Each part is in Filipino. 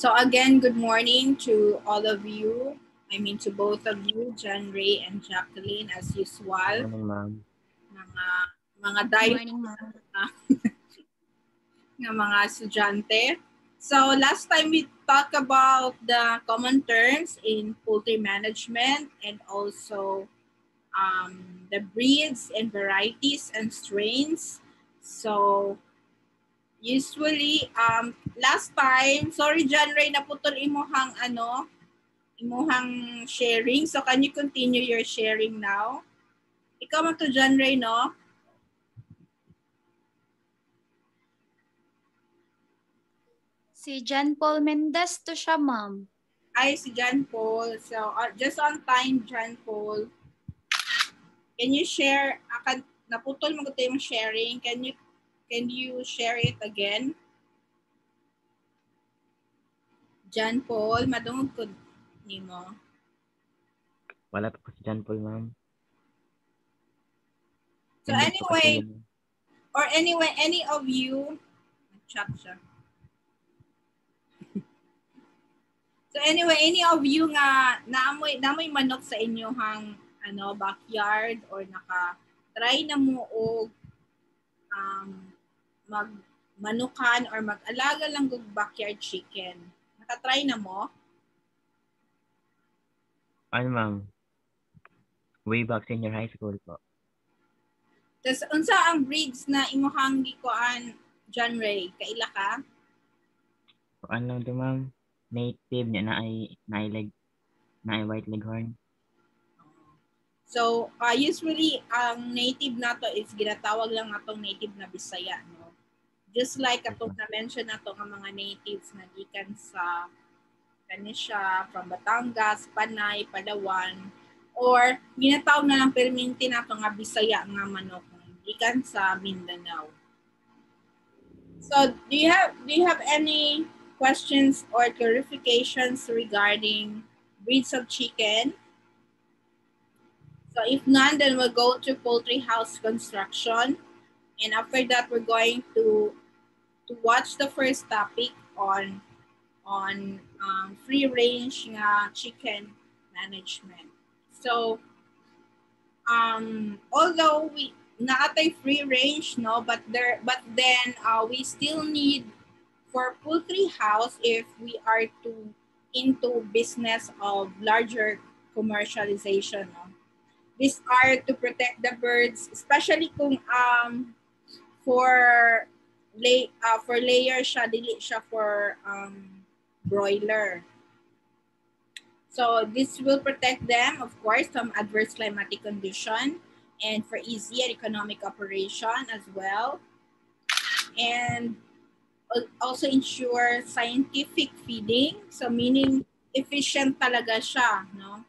So again, good morning to all of you. I mean to both of you, John Ray and Jacqueline, as usual. Good Morning, ma'am. Mga mga Good dahil morning, ma'am. ng mga estudyante. So last time we talked about the common terms in poultry management and also um, the breeds and varieties and strains. So usually um, last time, sorry John Ray, naputol imuhang ano, imuhang sharing. So can you continue your sharing now? Ikaw man to John Ray, no? Si John Paul Mendez to siya, ma'am. Ay, si John Paul. So, uh, just on time, John Paul. Can you share, akan, naputol mo ko yung sharing. Can you, can you share it again? John Paul, madungog ko ni mo. Wala pa po si John Paul, ma'am. So Hindi anyway, or anyway, any of you, chat siya. So anyway, any of you nga naamoy naamoy manok sa inyohang ano backyard or naka try na mo og um, mag manukan or mag-alaga lang og backyard chicken. Naka-try na mo? Ano, ma'am? Way back senior high school po. Tapos unsa ang breeds na imuhang gikuan John Ray? Kaila ka? Ano lang to, ma'am? Native niya na ay, na ay leg, na ay white leghorn. So, uh, usually, ang native na to is ginatawag lang atong native na Bisaya, no? Just like mm-hmm. atong na-mention nato nga mga natives na gikan sa Kanisha, from Batangas, Panay, Palawan, or ginatawag na lang perminti nato nga Bisaya nga manok gikan sa Mindanao. So, do you have do you have any questions or clarifications regarding breeds of chicken? So if none, then we'll go to poultry house construction. And after that, we're going to to watch the first topic on on um, free range nga chicken management. So um, although we not a free range, no, but there but then uh, we still need for poultry house if we are to into business of larger commercialization. No? These are to protect the birds, especially kung um for lay uh, for layer siya dili siya for um broiler. So this will protect them, of course, from adverse climatic condition and for and economic operation as well. And also ensure scientific feeding. So meaning efficient talaga siya, no?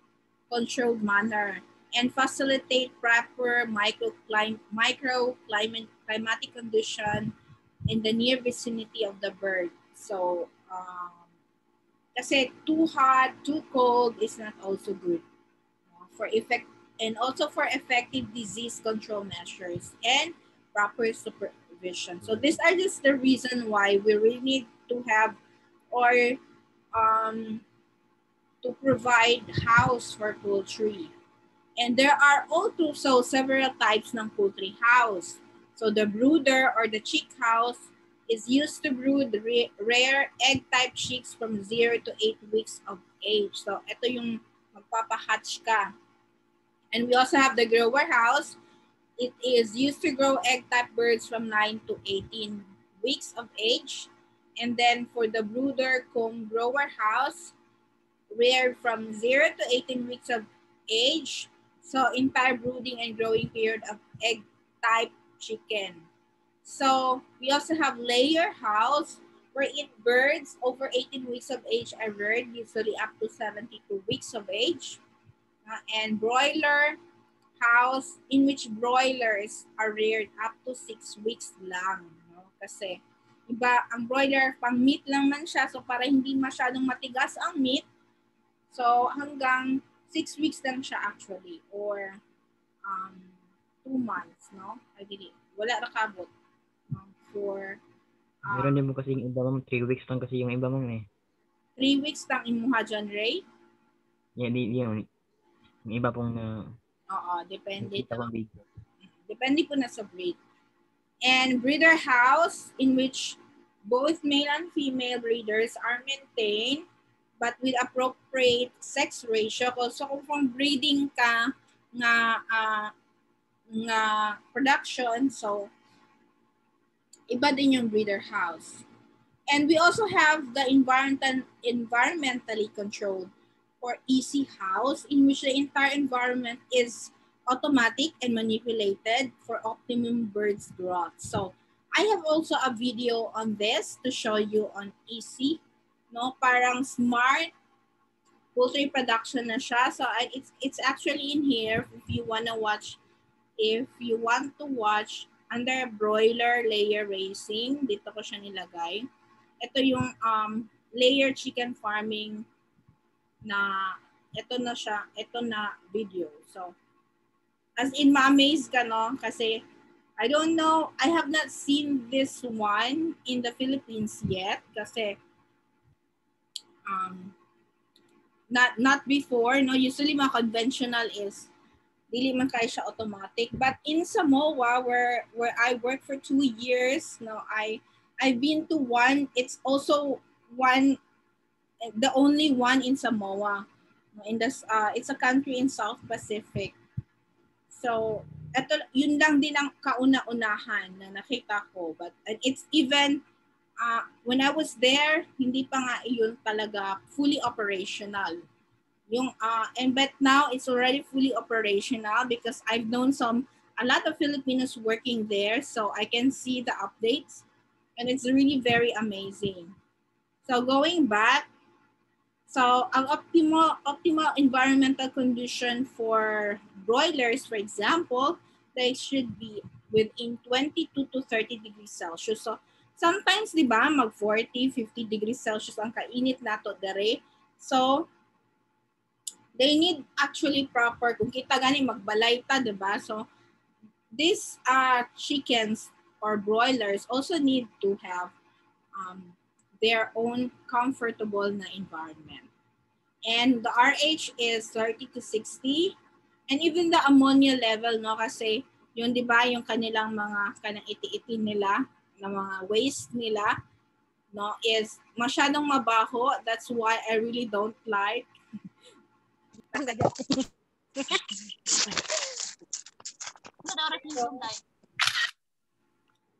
Controlled manner and facilitate proper microclim- microclimate climatic condition in the near vicinity of the bird. So, um, kasi too hot, too cold is not also good for effect and also for effective disease control measures and proper supervision. So these are just the reason why we really need to have or um, to provide house for poultry. And there are also several types ng poultry house. So the brooder or the chick house is used to brood ra- rare egg-type chicks from 0 to 8 weeks of age. So ito yung magpapahatch ka. And we also have the grower house. It is used to grow egg-type birds from 9 to 18 weeks of age. And then for the brooder comb grower house, reared from 0 to 18 weeks of age. So entire brooding and growing period of egg-type chicken. So we also have layer house wherein birds over 18 weeks of age are reared, usually up to 72 weeks of age. Uh, and broiler house in which broilers are reared up to 6 weeks lang. No? Kasi iba, ang broiler pang meat lang man siya, so para hindi masyadong matigas ang meat, so hanggang 6 weeks lang siya actually, or um, 2 months, no? I believe. Wala ra kabot. Um, for um, Meron din mo kasi yung iba, ma'am. Three weeks lang kasi yung iba, ma'am, eh. Three weeks lang imuha dyan, Ray? Yeah, di, di, yung, yung iba pong na, Oo, depende. video. Depende po na sa breed. And breeder house in which both male and female breeders are maintained but with appropriate sex ratio. So kung kung breeding ka nga ah, nga production, so iba din yung breeder house. And we also have the environmental environmentally controlled or easy house in which the entire environment is automatic and manipulated for optimum bird's growth. So I have also a video on this to show you on easy, no? Parang smart poultry production na siya. So I, it's it's actually in here if you wanna watch if you want to watch under broiler layer raising, dito ko siya nilagay. Ito yung um, layer chicken farming na ito na siya, ito na video. So, as in ma-amaze ka, no? Kasi, I don't know, I have not seen this one in the Philippines yet kasi um, not not before, no? Usually mga conventional is dili man kay siya automatic. But in Samoa, where where I worked for two years, no, I I've been to one. It's also one, the only one in Samoa. In this, uh, it's a country in South Pacific. So, ito, yun lang din ang kauna-unahan na nakita ko. But and it's even, uh, when I was there, hindi pa nga yun talaga fully operational. Yung, uh, and but now it's already fully operational because I've known some, a lot of Filipinos working there. So I can see the updates and it's really very amazing. So going back, so ang optimal, optimal environmental condition for broilers, for example, they should be within 22 to 30 degrees Celsius. So sometimes, di ba, mag 40, 50 degrees Celsius ang kainit nato dere. So they need actually proper, kung kita gani magbalay ta, di ba? So these uh, chickens or broilers also need to have um, their own comfortable na environment. And the RH is 30 to 60. And even the ammonia level, no, kasi yun, di ba, yung kanilang mga kanang iti-iti nila, na mga waste nila, no, is masyadong mabaho. That's why I really don't like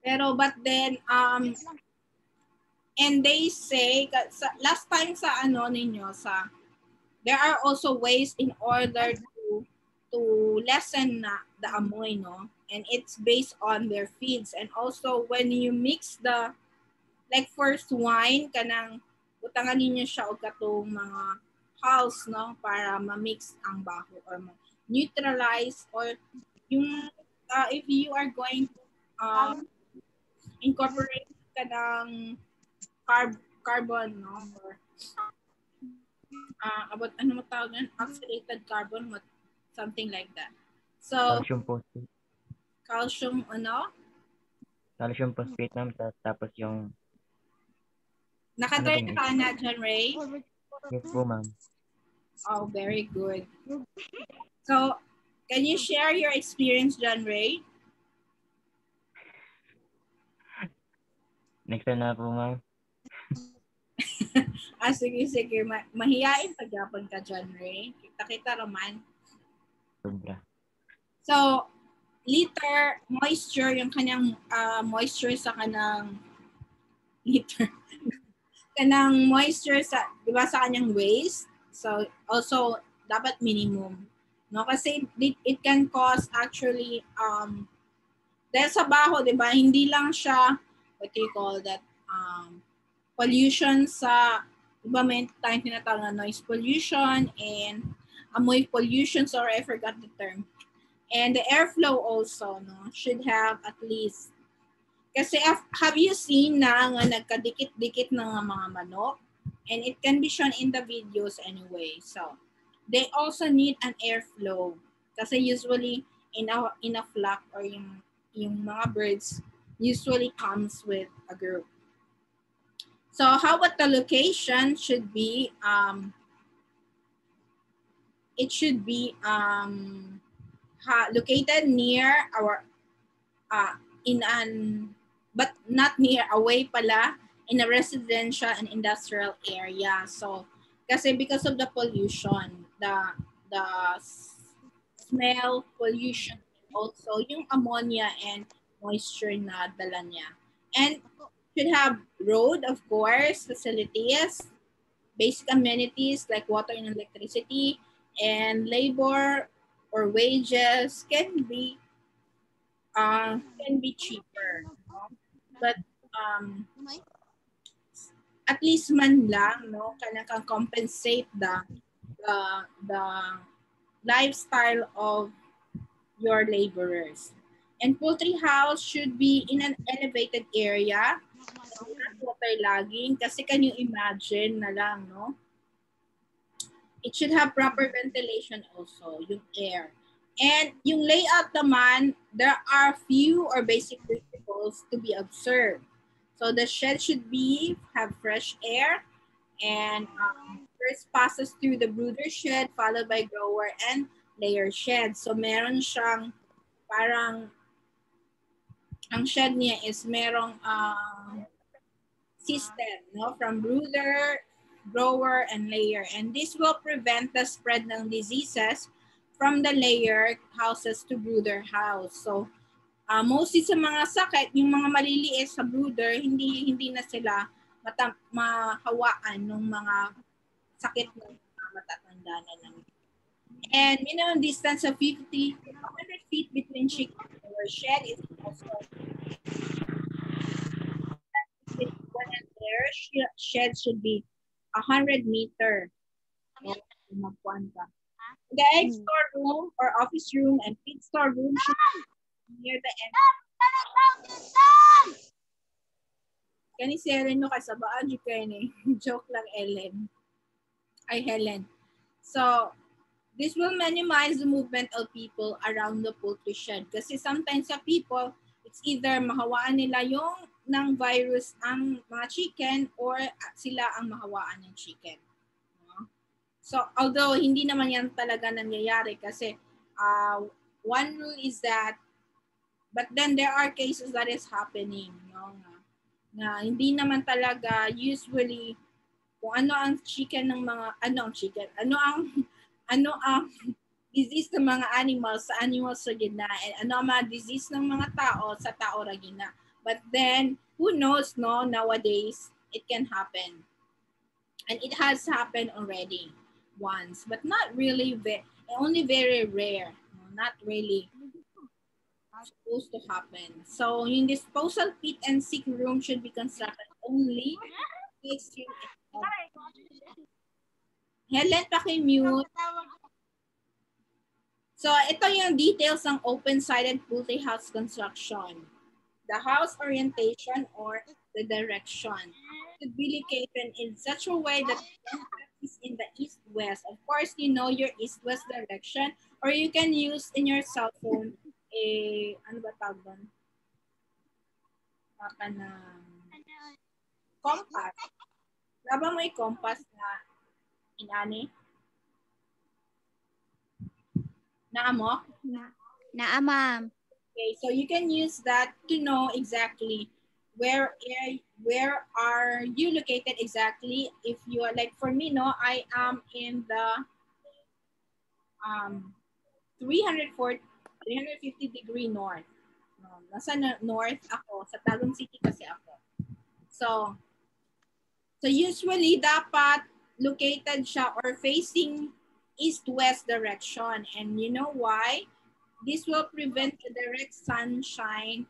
Pero but then um and they say sa, last time sa ano ninyo sa there are also ways in order to to lessen na the amoy no? And it's based on their feeds. And also when you mix the like first wine kanang utangan ninyo siya og katong mga house no para ma-mix ang baho or neutralize or yung uh, if you are going to um, incorporate ka ng carb carbon no or uh, about ano mo tawag yan? oxidated carbon what something like that so Calcium phosphate. calcium ano Calcium phosphate ma'am. ta- Tapos yung, nakaturn Ano ka na John Ray yes po ma'am. Oh very good so can you share your experience John Ray Next time na po ma'am. ah sige sige Ma- mahiyain pagyapon ka John Ray kita kita raman Sobra. So, liter moisture, yung kanyang ah, moisture sa kanang liter. kanang moisture sa, di ba, sa kanyang waste. So, also, dapat minimum. No? Kasi it, it can cause actually, um, dahil sa baho, di ba, hindi lang siya, what do you call that, um, pollution sa, di ba, may tayong tinatawag na noise pollution and amoy pollution, sorry, I forgot the term. And the airflow also, no, should have at least, kasi have you seen na nga nagkadikit-dikit na nga mga manok? And it can be shown in the videos anyway. So, they also need an airflow. Kasi usually, in a, in a flock or yung, yung mga birds usually comes with a group. So how about the location should be, um, it should be um, located near our, uh, in an, but not near, away pala, in a residential and industrial area. So, kasi because of the pollution, the, the smell, pollution, also yung ammonia and moisture na dala niya. And should have road, of course, facilities, basic amenities like water and electricity, and labor or wages can be uh, can be cheaper. But um, at least man lang, no, kana kang compensate the, the, the lifestyle of your laborers. And poultry house should be in an elevated area. Water lagging. Kasi can you imagine na lang, no? It should have proper ventilation also, yung air. And yung layout naman, there are few or basic principles to be observed. So the shed should be, have fresh air, and um, first passes through the brooder shed, followed by grower and layer shed. So meron siyang parang ang shed niya is merong um, system no from brooder, grower, and layer. And this will prevent the spread ng diseases from the layer houses to brooder house. So, uh, mostly sa mga sakit, yung mga maliliit sa brooder, hindi hindi na sila mata- mahawaan ng mga sakit ng mga matatanda na ng and minimum distance of 50 100 feet between chicken or shed is also one and there shed should be 100 meter. The egg store room or office room and feed store room should be near the end Kani si Helen no kasabaan di kayo ni. Joke lang Ellen. Ay Helen. So, this will minimize the movement of people around the poultry shed. Kasi sometimes sa people, it's either mahawaan nila yung ng virus ang mga chicken or sila ang mahawaan ng chicken. So, although hindi naman yan talaga nangyayari kasi uh, one rule is that but then there are cases that is happening. No? Na hindi naman talaga usually kung ano ang chicken ng mga ano ang chicken ano ang ano ang disease ng mga animals sa animals sa gina and ano ang mga disease ng mga tao sa tao ra gina but then who knows no nowadays it can happen and it has happened already once but not really very only very rare no? not really supposed to happen so yung disposal pit and sick room should be constructed only Helen, paki-mute. So, ito yung details ng open-sided multi-house construction. The house orientation or the direction should be located in such a way that is in the east-west. Of course, you know your east-west direction or you can use in your cell phone a, ano ba tawag doon? Baka na compass. Laba mo yung compass na inani? Naa mo? Na, naa, ma'am. Okay, so you can use that to know exactly where where are you located exactly if you are like for me no I am in the um 340 350 degree north no, nasa north ako sa Tagum City kasi ako so so usually dapat located siya or facing east-west direction. And you know why? This will prevent the direct sunshine.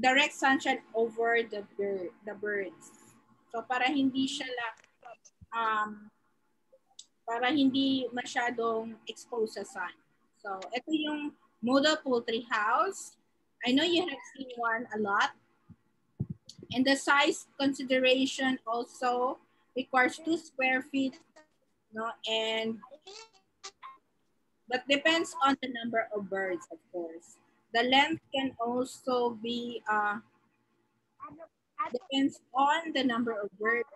Direct sunshine over the bird, the birds. So para hindi siya lang, um, para hindi masyadong exposed sa sun. So ito yung model poultry house. I know you have seen one a lot. And the size consideration also requires two square feet, no, and but depends on the number of birds, of course. The length can also be, uh, depends on the number of birds.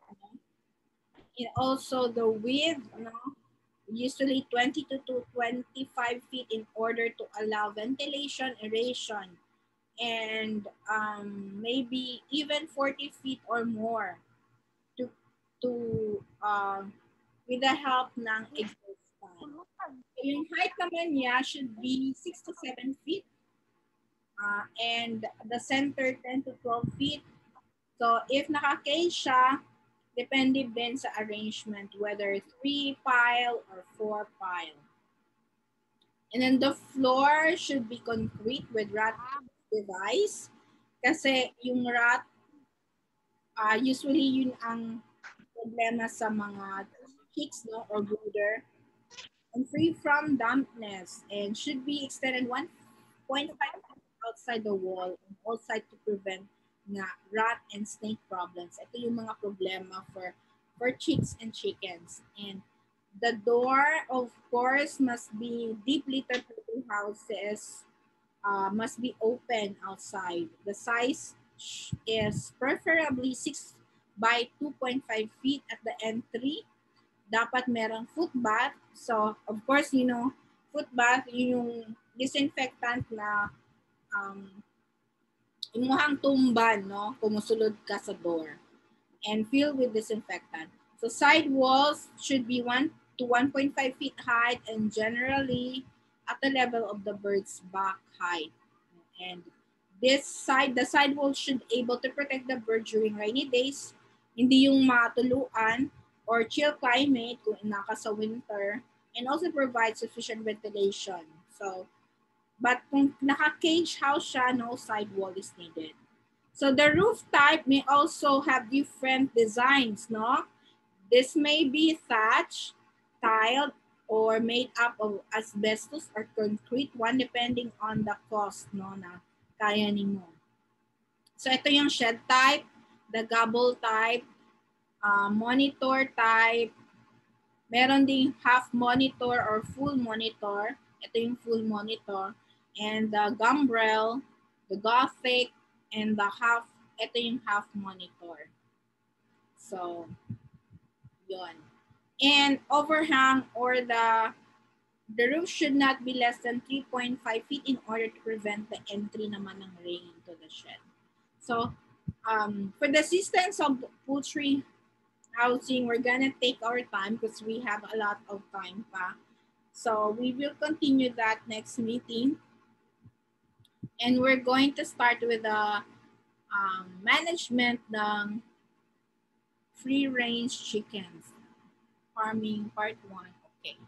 And also the width, no? usually 22 to 25 feet in order to allow ventilation, aeration, and um, maybe even 40 feet or more to, to uh, with the help ng exhaust fan. So yung height naman niya should be 6 to 7 feet uh, and the center 10 to 12 feet. So if naka-cage siya, depende din sa arrangement, whether three pile or four pile. And then the floor should be concrete with rat device. Kasi yung rat, uh, usually yun ang problema sa mga chicks no, or brooder. And free from dampness and should be extended 1.5 outside the wall and outside to prevent na rat and snake problems. Ito yung mga problema for, for chicks and chickens. And the door, of course, must be deep litter turtle houses, uh, must be open outside. The size is preferably 6 by 2.5 feet at the entry. Dapat merong foot bath. So, of course, you know, foot bath, yung disinfectant na um, imuhang tumban, no? Kumusulod ka sa door. And fill with disinfectant. So side walls should be 1 to 1.5 feet height and generally at the level of the bird's back height. And this side, the side wall should able to protect the bird during rainy days, hindi yung matuluan or chill climate kung inaka sa winter, and also provide sufficient ventilation. So But kung naka-cage house siya, no side wall is needed. So the roof type may also have different designs, no? This may be thatch, tiled, or made up of asbestos or concrete one depending on the cost, no, na kaya mo. So ito yung shed type, the gable type, uh, monitor type, meron ding half monitor or full monitor. Ito yung full monitor and the Gumbrel, the Gothic, and the half, ito yung half monitor. So, yon. And overhang or the the roof should not be less than 3.5 feet in order to prevent the entry naman ng rain into the shed. So, um, for the systems of poultry housing, we're gonna take our time because we have a lot of time pa. So, we will continue that next meeting. And we're going to start with the um, management ng free-range chickens. Farming part one. Okay.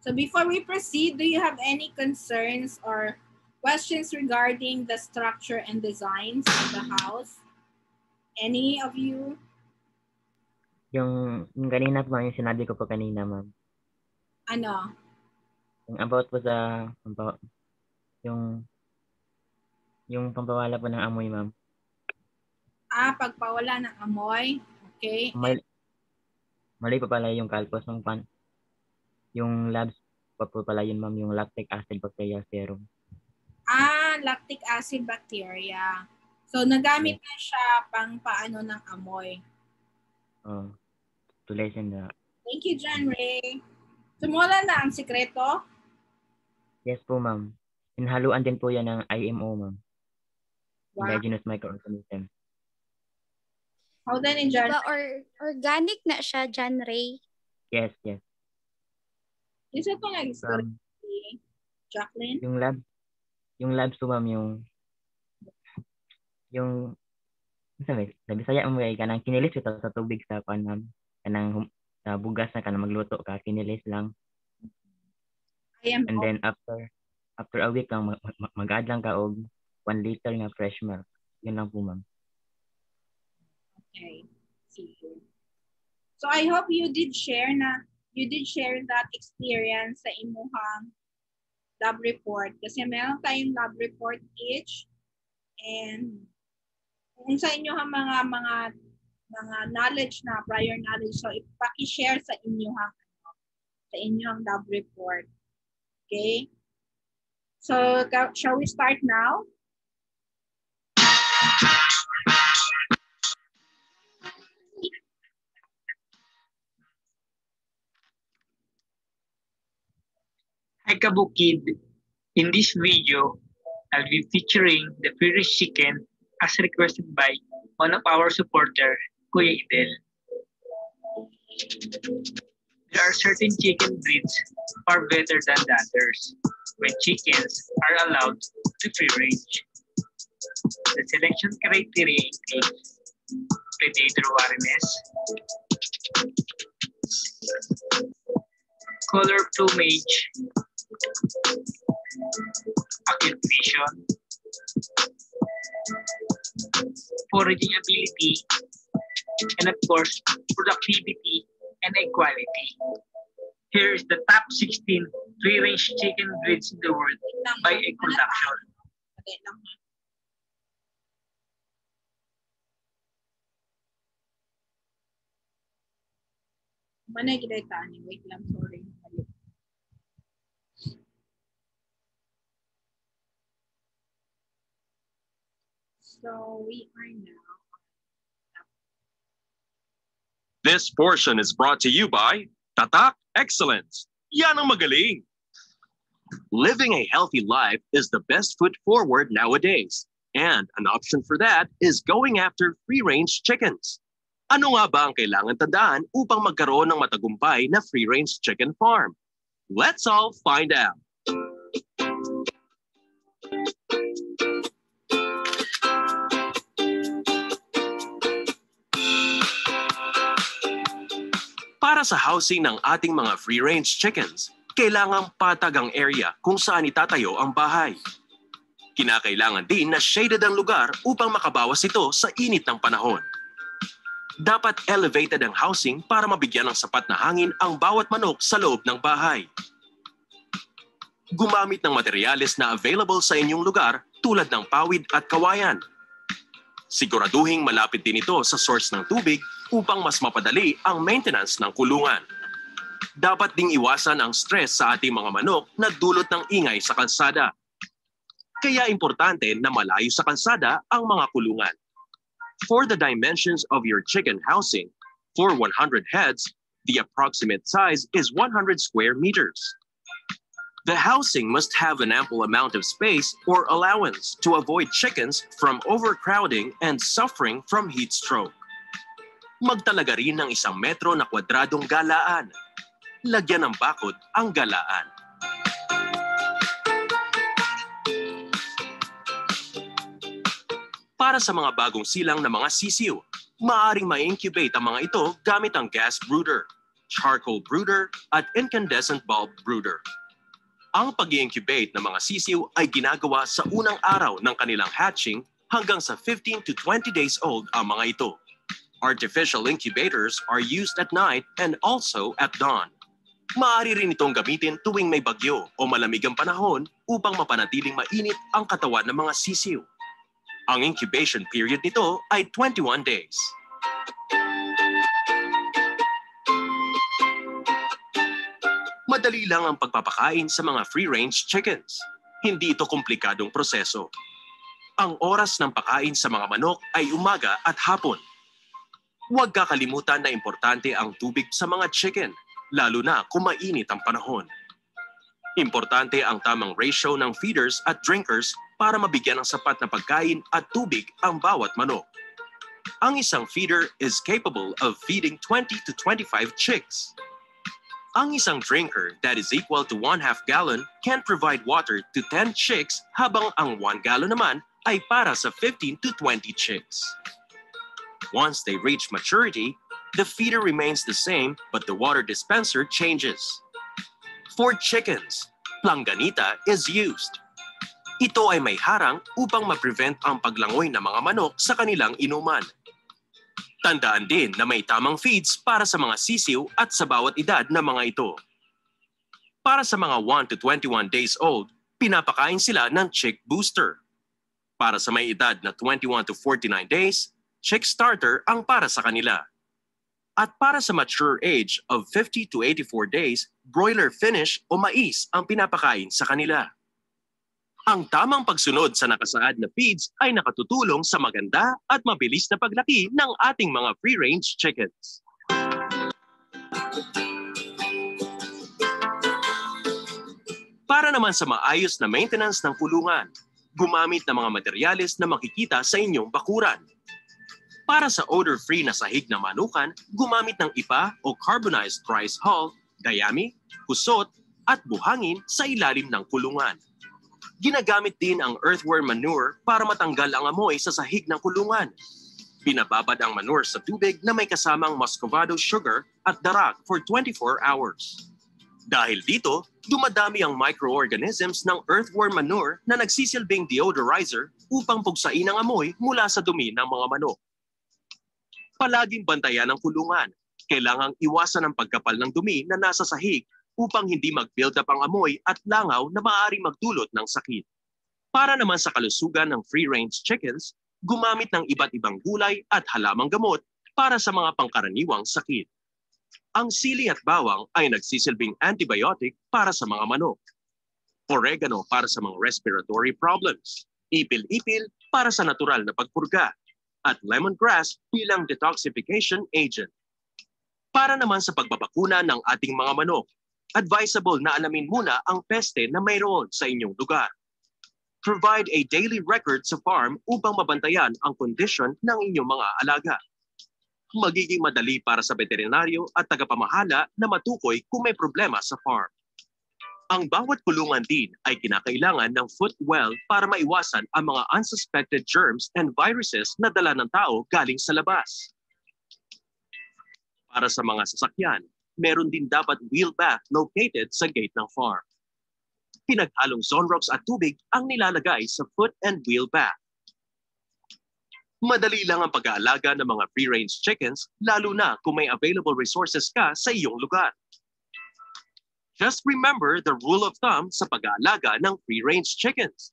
So before we proceed, do you have any concerns or questions regarding the structure and designs of the house? Any of you? Yung, yung kanina po, yung sinabi ko po kanina, ma'am. Ano? Yung about po sa, yung yung pampawala po ng amoy, ma'am. Ah, pagpawala ng amoy. Okay. Mali, mali pa pala yung kalpos ng pan. Yung labs pa po pala yun, ma'am, yung lactic acid bacteria serum. Ah, lactic acid bacteria. So, nagamit na siya pang paano ng amoy. Oh, to lessen the... Thank you, John Ray. Sumula na ang sikreto? Yes po, ma'am. Inhaluan din po yan ng IMO, ma'am. Wow. Indigenous microorganism. How then in John? Diba, or, organic na siya, John Ray? Yes, yes. Isa pa nga story um, Jacqueline? Yung lab, yung lab so ma'am, yung yung sabi, sabi saya mo kay kanang kinilis ito sa tubig sa ma'am. Kanang sa bugas na kanang magluto ka, kinilis lang. I am And then after after a week lang mag, mag-add lang ka og 1 liter nga fresh milk. Yun lang po, ma'am. Okay. Sige. So I hope you did share na you did share that experience sa imuhang lab report kasi meron tayong lab report each and kung sa inyo ang mga mga mga knowledge na prior knowledge so ipaki-share sa inyo ang sa inyo ang lab report. Okay? So shall we start now? Hi Kabukid! In this video, I'll be featuring the Furious Chicken as requested by one of our supporter, Kuya Idel. There are certain chicken breeds far better than the others when chickens are allowed to free range. The selection criteria includes predator awareness, color plumage, acute vision, foraging ability, and of course, productivity and equality. Here is the top 16 free-range chicken breeds in the world by egg production. Manay gid ta ani. Wait lang, sorry. So we are now This portion is brought to you by Tatak Excellence. Yan ang magaling. Living a healthy life is the best foot forward nowadays. And an option for that is going after free-range chickens. Ano nga ba ang kailangan tandaan upang magkaroon ng matagumpay na free-range chicken farm? Let's all find out. Para sa housing ng ating mga free-range chickens, kailangang patag ang area kung saan itatayo ang bahay. Kinakailangan din na shaded ang lugar upang makabawas ito sa init ng panahon. Dapat elevated ang housing para mabigyan ng sapat na hangin ang bawat manok sa loob ng bahay. Gumamit ng materyales na available sa inyong lugar tulad ng pawid at kawayan. Siguraduhing malapit din ito sa source ng tubig upang mas mapadali ang maintenance ng kulungan. Dapat ding iwasan ang stress sa ating mga manok na dulot ng ingay sa kalsada. Kaya importante na malayo sa kalsada ang mga kulungan. For the dimensions of your chicken housing, for 100 heads, the approximate size is 100 square meters. The housing must have an ample amount of space or allowance to avoid chickens from overcrowding and suffering from heat stroke. Magtalaga rin ng isang metro na kwadradong galaan. Lagyan ng bakod ang galaan. Para sa mga bagong silang na mga sisiw, maaring ma-incubate ang mga ito gamit ang gas brooder, charcoal brooder, at incandescent bulb brooder. Ang pag incubate ng mga sisiw ay ginagawa sa unang araw ng kanilang hatching hanggang sa 15 to 20 days old ang mga ito. Artificial incubators are used at night and also at dawn. Maaari rin itong gamitin tuwing may bagyo o malamig ang panahon upang mapanatiling mainit ang katawan ng mga sisiw. Ang incubation period nito ay 21 days. Madali lang ang pagpapakain sa mga free-range chickens. Hindi ito komplikadong proseso. Ang oras ng pakain sa mga manok ay umaga at hapon. Huwag kakalimutan na importante ang tubig sa mga chicken, lalo na kung mainit ang panahon. Importante ang tamang ratio ng feeders at drinkers para mabigyan ng sapat na pagkain at tubig ang bawat manok. Ang isang feeder is capable of feeding 20 to 25 chicks. Ang isang drinker that is equal to 1 half gallon can provide water to 10 chicks habang ang 1 gallon naman ay para sa 15 to 20 chicks. Once they reach maturity, the feeder remains the same but the water dispenser changes. For chickens, planganita is used. Ito ay may harang upang ma-prevent ang paglangoy ng mga manok sa kanilang inuman. Tandaan din na may tamang feeds para sa mga sisiw at sa bawat edad na mga ito. Para sa mga 1 to 21 days old, pinapakain sila ng chick booster. Para sa may edad na 21 to 49 days, chick starter ang para sa kanila. At para sa mature age of 50 to 84 days, broiler finish o mais ang pinapakain sa kanila. Ang tamang pagsunod sa nakasaad na feeds ay nakatutulong sa maganda at mabilis na paglaki ng ating mga free-range chickens. Para naman sa maayos na maintenance ng kulungan, gumamit ng mga materyales na makikita sa inyong bakuran. Para sa odor-free na sahig na manukan, gumamit ng ipa o carbonized rice hull, dayami, kusot, at buhangin sa ilalim ng kulungan. Ginagamit din ang earthworm manure para matanggal ang amoy sa sahig ng kulungan. Pinababad ang manure sa tubig na may kasamang muscovado sugar at darak for 24 hours. Dahil dito, dumadami ang microorganisms ng earthworm manure na nagsisilbing deodorizer upang pugsain ang amoy mula sa dumi ng mga manok. Palaging bantayan ang kulungan. Kailangang iwasan ang pagkapal ng dumi na nasa sahig upang hindi mag-build up ang amoy at langaw na maaaring magdulot ng sakit. Para naman sa kalusugan ng free-range chickens, gumamit ng iba't ibang gulay at halamang gamot para sa mga pangkaraniwang sakit. Ang sili at bawang ay nagsisilbing antibiotic para sa mga manok. Oregano para sa mga respiratory problems. Ipil-ipil para sa natural na pagpurga. At lemongrass bilang detoxification agent. Para naman sa pagbabakuna ng ating mga manok, advisable na alamin muna ang peste na mayroon sa inyong lugar. Provide a daily record sa farm upang mabantayan ang kondisyon ng inyong mga alaga. Magiging madali para sa veterinaryo at tagapamahala na matukoy kung may problema sa farm. Ang bawat kulungan din ay kinakailangan ng footwell para maiwasan ang mga unsuspected germs and viruses na dala ng tao galing sa labas. Para sa mga sasakyan, meron din dapat wheel bath located sa gate ng farm. Pinaghalong zone rocks at tubig ang nilalagay sa foot and wheel bath. Madali lang ang pag-aalaga ng mga free-range chickens lalo na kung may available resources ka sa iyong lugar. Just remember the rule of thumb sa pag-aalaga ng free-range chickens.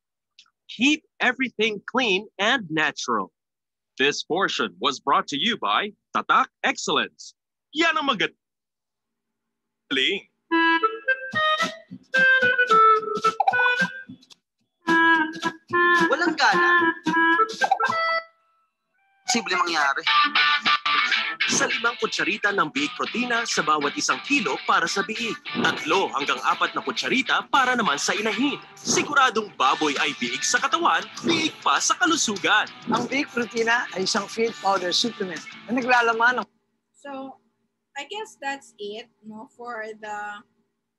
Keep everything clean and natural. This portion was brought to you by Tatak Excellence. Yan ang maganda. Galing. Walang gana. Posible mangyari. Sa limang kutsarita ng biig protina sa bawat isang kilo para sa biig. Tatlo hanggang apat na kutsarita para naman sa inahin. Siguradong baboy ay biig sa katawan, biig pa sa kalusugan. Ang Big Proteina ay isang feed powder supplement na naglalaman ng So, I guess that's it no for the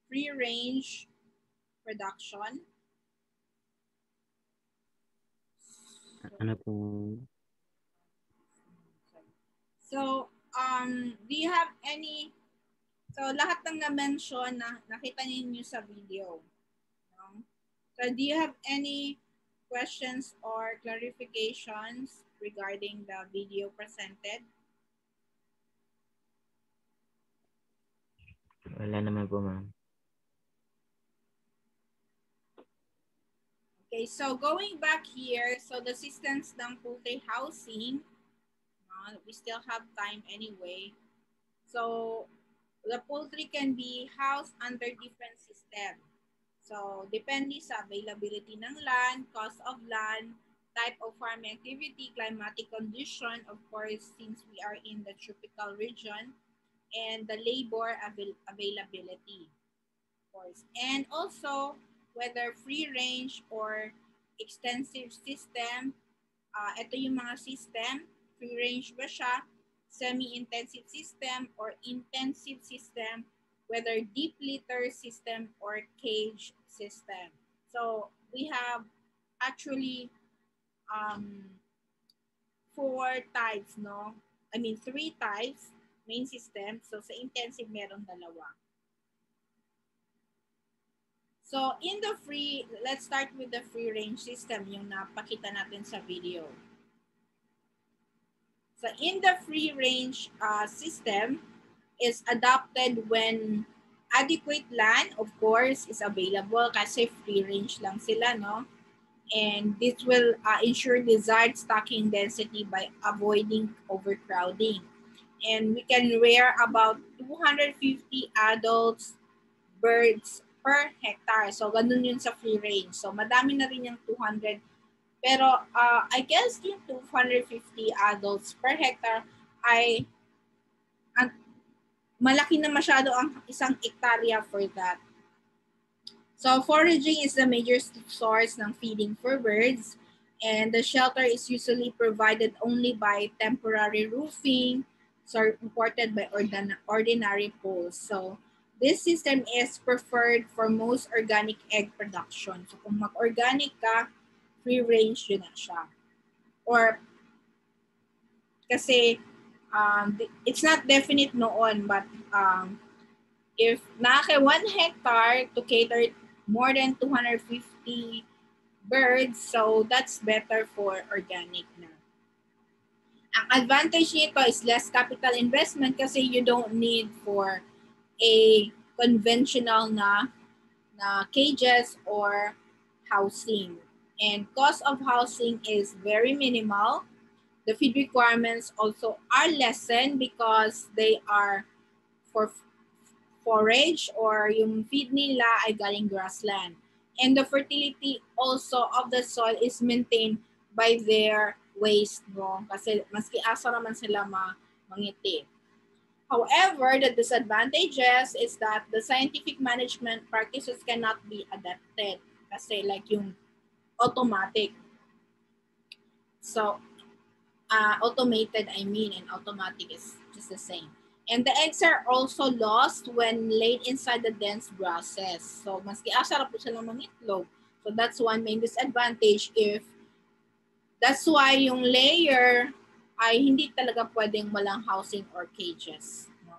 free range production. Ano po? So, um, do you have any, so lahat ng na-mention na nakita ninyo sa video. No? So, do you have any questions or clarifications regarding the video presented? Wala naman po, ma'am. Okay, so going back here, so the systems ng poultry housing, uh, we still have time anyway. So the poultry can be housed under different system. So depende sa availability ng land, cost of land, type of farming activity, climatic condition, of course, since we are in the tropical region, and the labor avail availability, of course. And also, whether free range or extensive system, uh, ito yung mga system, free range ba siya, semi-intensive system or intensive system, whether deep litter system or cage system. So we have actually um, four types, no? I mean, three types, main system. So sa intensive, meron dalawa. So in the free, let's start with the free range system, yung napakita natin sa video. So in the free range uh, system is adopted when adequate land, of course, is available kasi free range lang sila, no? And this will uh, ensure desired stocking density by avoiding overcrowding. And we can rear about 250 adults, birds, per hectare. So, ganun yun sa free range. So, madami na rin yung 200. Pero, uh, I guess yung 250 adults per hectare ay ang, malaki na masyado ang isang hektarya for that. So, foraging is the major source ng feeding for birds. And the shelter is usually provided only by temporary roofing, supported by ordinary poles. So, this system is preferred for most organic egg production. So, kung mag-organic ka, free range yun na siya. Or, kasi, um, it's not definite noon, but um, if naka 1 hectare to cater more than 250 birds, so that's better for organic. Ang advantage nito is less capital investment kasi you don't need for a conventional na na cages or housing. And cost of housing is very minimal. The feed requirements also are lessened because they are for forage or yung feed nila ay galing grassland. And the fertility also of the soil is maintained by their waste, no? Kasi maski asa naman sila ma mangiti. However, the disadvantages is that the scientific management practices cannot be adapted kasi like yung automatic. So, uh, automated I mean and automatic is just the same. And the eggs are also lost when laid inside the dense grasses. So, maski asarap po sila mangitlog. So, that's one main disadvantage if that's why yung layer ay hindi talaga pwedeng walang housing or cages. No?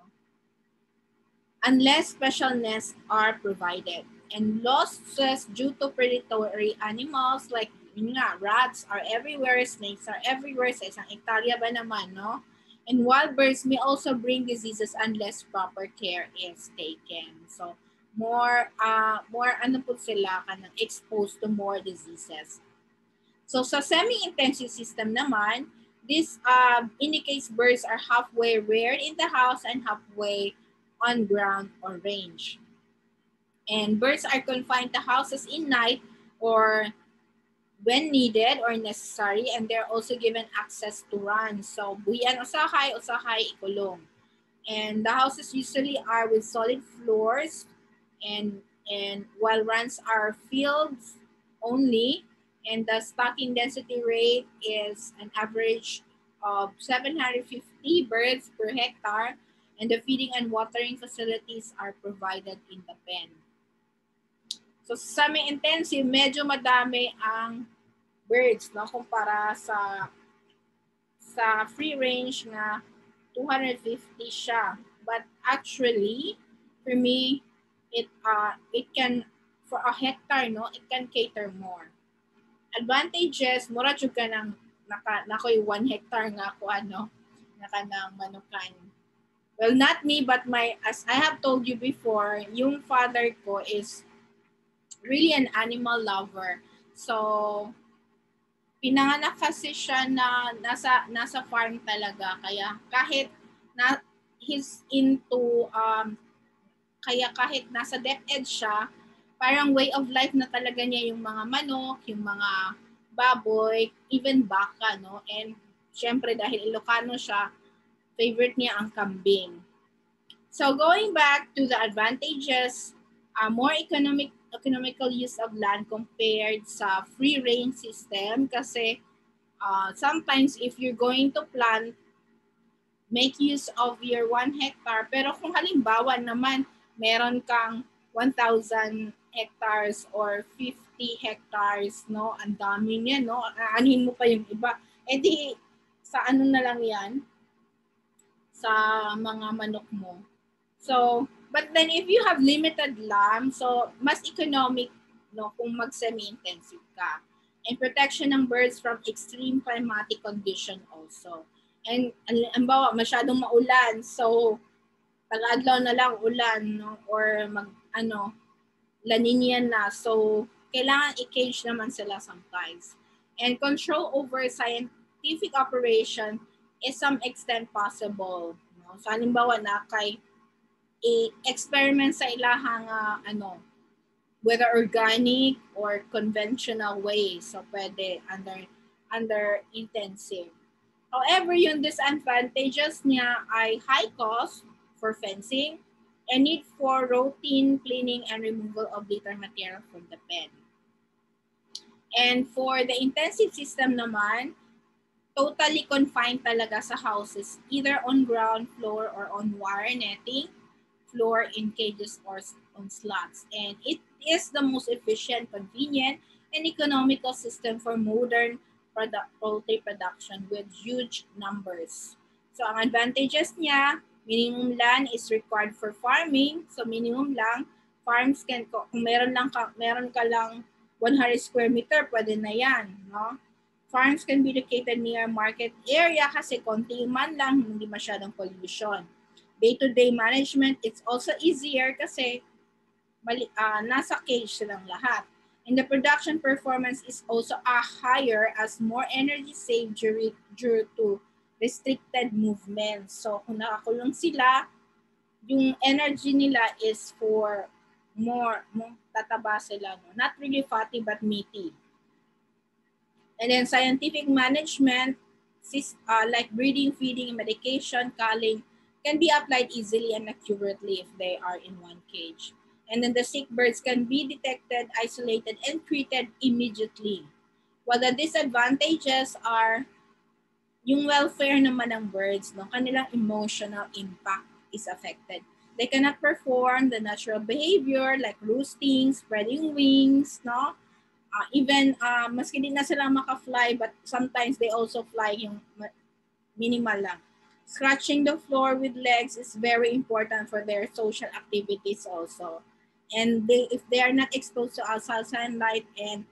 Unless special nests are provided. And losses due to predatory animals like yun nga, rats are everywhere, snakes are everywhere, sa isang hektarya ba naman, no? And wild birds may also bring diseases unless proper care is taken. So, more, uh, more ano po sila kanang exposed to more diseases. So, sa semi-intensive system naman, this uh, indicates birds are halfway reared in the house and halfway on ground or range. And birds are confined to houses in night or when needed or necessary and they're also given access to run. So buhian usahay, usahay ikulong. And the houses usually are with solid floors and and while runs are fields only and the stocking density rate is an average of 750 birds per hectare and the feeding and watering facilities are provided in the pen. So sa semi-intensive, medyo madami ang birds no kumpara sa sa free range na 250 siya. But actually, for me, it uh it can for a hectare no, it can cater more. Advantages, mura jud ka ng naka nakoy 1 hectare nga ako ano, naka ng manukan. Well, not me, but my, as I have told you before, yung father ko is really an animal lover. So, pinanganak kasi siya na nasa nasa farm talaga kaya kahit na he's into um kaya kahit nasa DepEd siya parang way of life na talaga niya yung mga manok, yung mga baboy, even baka no and syempre dahil Ilocano siya favorite niya ang kambing. So going back to the advantages, uh, more economic economical use of land compared sa free range system kasi uh, sometimes if you're going to plant, make use of your 1 hectare. Pero kung halimbawa naman, meron kang 1,000 hectares or 50 hectares, no? Ang dami niya, no? Aanhin mo pa yung iba. Eh di, sa ano na lang yan? Sa mga manok mo. So, But then if you have limited land, so mas economic no kung mag-semi-intensive ka. And protection ng birds from extreme climatic condition also. And ang bawa, masyadong maulan, so tag-adlaw na lang ulan no or mag ano La Nina na. So kailangan i-cage naman sila sometimes. And control over scientific operation is some extent possible. No? So halimbawa na kay i-experiment sa ilahang uh, ano whether organic or conventional ways. So pwede under under intensive. However, yung disadvantages niya ay high cost for fencing and need for routine cleaning and removal of litter material from the pen. And for the intensive system naman, totally confined talaga sa houses, either on ground floor or on wire netting, floor in cages or on slots. And it is the most efficient, convenient, and economical system for modern product, poultry production with huge numbers. So ang advantages niya, minimum land is required for farming. So minimum lang, farms can, kung meron lang ka, meron ka lang 100 square meter, pwede na yan. No? Farms can be located near market area kasi konti man lang, hindi masyadong pollution. Day-to-day management, it's also easier kasi mali, uh, nasa cage silang lahat. And the production performance is also a higher as more energy saved due, due to restricted movement. So kung nakakulong sila, yung energy nila is for more, more tataba sila. No? Not really fatty but meaty. And then scientific management, uh, like breeding, feeding, medication, culling, can be applied easily and accurately if they are in one cage. And then the sick birds can be detected, isolated, and treated immediately. While the disadvantages are yung welfare naman ng birds, no, kanilang emotional impact is affected. They cannot perform the natural behavior like roosting, spreading wings, no? Uh, even, uh, maski din na sila maka-fly, but sometimes they also fly yung minimal lang. Scratching the floor with legs is very important for their social activities also. And they, if they are not exposed to outside sunlight and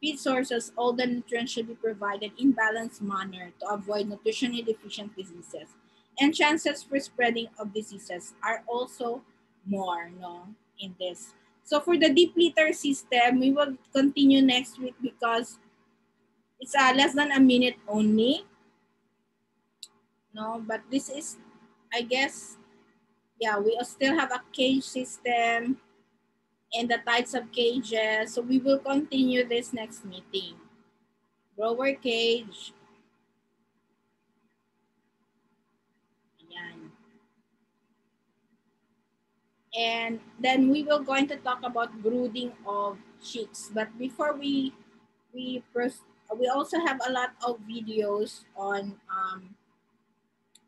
feed sources, all the nutrients should be provided in balanced manner to avoid nutritionally deficient diseases and chances for spreading of diseases are also more no, in this. So for the deep litter system, we will continue next week because it's uh, less than a minute only. No, but this is, I guess, yeah, we still have a cage system and the types of cages. So we will continue this next meeting. Grower cage, And then we will going to talk about brooding of chicks. But before we we we also have a lot of videos on um,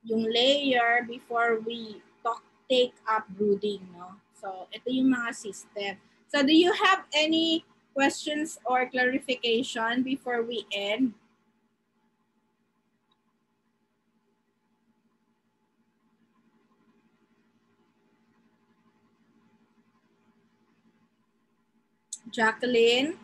yung layer before we talk take up brooding, no? So ito yung mga system. So do you have any questions or clarification before we end? Jacqueline.